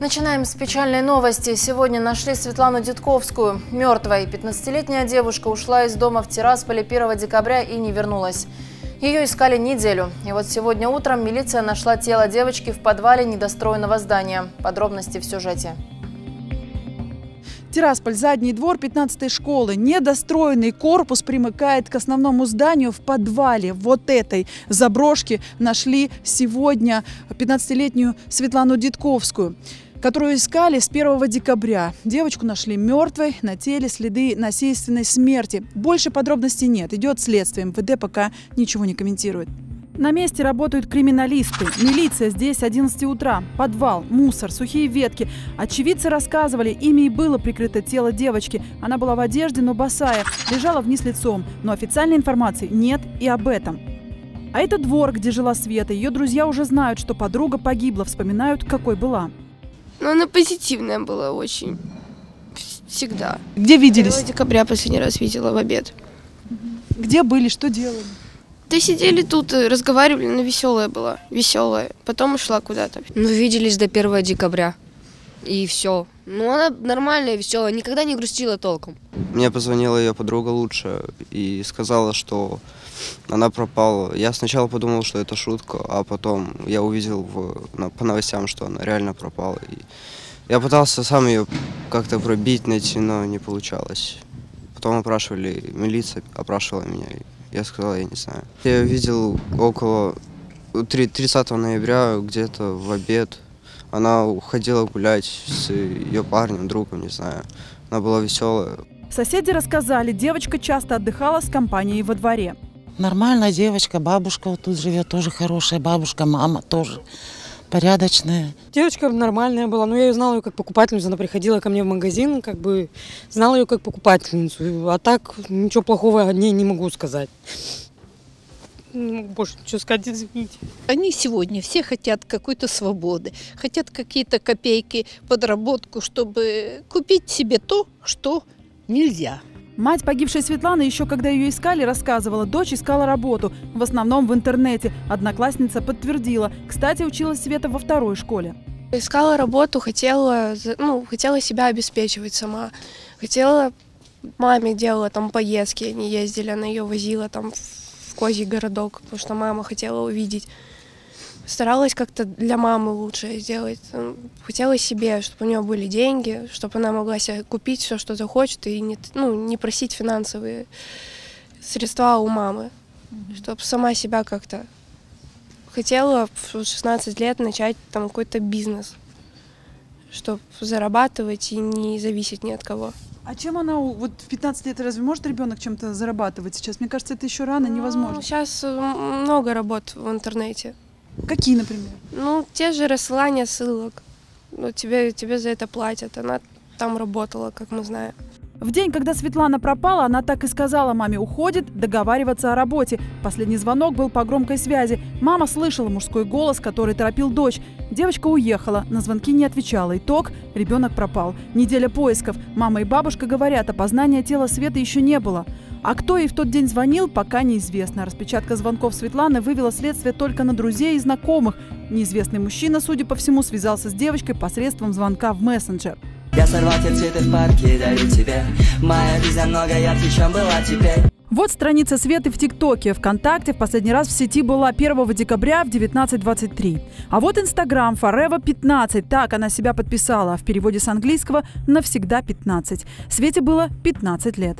Начинаем с печальной новости. Сегодня нашли Светлану Дедковскую. Мертвой 15-летняя девушка ушла из дома в Тирасполе 1 декабря и не вернулась. Ее искали неделю. И вот сегодня утром милиция нашла тело девочки в подвале недостроенного здания. Подробности в сюжете. Тирасполь, задний двор 15-й школы. Недостроенный корпус примыкает к основному зданию в подвале вот этой заброшки. Нашли сегодня 15-летнюю Светлану Дедковскую которую искали с 1 декабря. Девочку нашли мертвой, на теле следы насильственной смерти. Больше подробностей нет, идет следствие. МВД пока ничего не комментирует. На месте работают криминалисты. Милиция здесь с 11 утра. Подвал, мусор, сухие ветки. Очевидцы рассказывали, ими и было прикрыто тело девочки. Она была в одежде, но босая, лежала вниз лицом. Но официальной информации нет и об этом. А это двор, где жила Света. Ее друзья уже знают, что подруга погибла, вспоминают, какой была. Ну, она позитивная была очень. Всегда. Где виделись? 1 декабря последний раз видела в обед. Где были, что делали? Да сидели тут, э, разговаривали, но веселая была, веселая. Потом ушла куда-то. Ну, виделись до 1 декабря. И все. Ну, она нормальная, веселая, никогда не грустила толком. Мне позвонила ее подруга лучше и сказала, что она пропала. Я сначала подумал, что это шутка, а потом я увидел в, на, по новостям, что она реально пропала. И я пытался сам ее как-то пробить, найти, но не получалось. Потом опрашивали, милиция опрашивала меня. Я сказал, я не знаю. Я видел около 30 ноября, где-то в обед. Она уходила гулять с ее парнем, другом, не знаю. Она была веселая. Соседи рассказали, девочка часто отдыхала с компанией во дворе. Нормальная девочка, бабушка вот тут живет, тоже хорошая бабушка, мама тоже порядочная. Девочка нормальная была, но я ее знала ее как покупательницу. Она приходила ко мне в магазин, как бы знала ее как покупательницу. А так ничего плохого о ней не могу сказать. Не могу больше ничего сказать, извините. Они сегодня все хотят какой-то свободы, хотят какие-то копейки, подработку, чтобы купить себе то, что нельзя. Мать погибшей Светланы еще когда ее искали, рассказывала, дочь искала работу, в основном в интернете. Одноклассница подтвердила. Кстати, училась Света во второй школе. Искала работу, хотела, ну, хотела себя обеспечивать сама. Хотела, маме делала там поездки, они ездили, она ее возила там в козий городок, потому что мама хотела увидеть старалась как-то для мамы лучше сделать. Хотела себе, чтобы у нее были деньги, чтобы она могла себе купить все, что захочет, и не, ну, не просить финансовые средства у мамы, mm-hmm. чтобы сама себя как-то хотела в 16 лет начать там какой-то бизнес, чтобы зарабатывать и не зависеть ни от кого. А чем она, вот в 15 лет разве может ребенок чем-то зарабатывать сейчас? Мне кажется, это еще рано, невозможно. Ну, сейчас много работ в интернете. Какие, например? Ну, те же рассылания ссылок. Ну, тебе, тебе за это платят. Она там работала, как мы знаем. В день, когда Светлана пропала, она так и сказала маме уходит договариваться о работе. Последний звонок был по громкой связи. Мама слышала мужской голос, который торопил дочь. Девочка уехала, на звонки не отвечала. Итог – ребенок пропал. Неделя поисков. Мама и бабушка говорят, опознания тела Светы еще не было. А кто ей в тот день звонил, пока неизвестно. Распечатка звонков Светланы вывела следствие только на друзей и знакомых. Неизвестный мужчина, судя по всему, связался с девочкой посредством звонка в мессенджер. Я сорвал те цветы в парке, дарю тебе. Моя жизнь намного ярче, чем была теперь. Вот страница Светы в ТикТоке. Вконтакте в последний раз в сети была 1 декабря в 19.23. А вот Инстаграм Forever 15. Так она себя подписала. В переводе с английского «навсегда 15». Свете было 15 лет.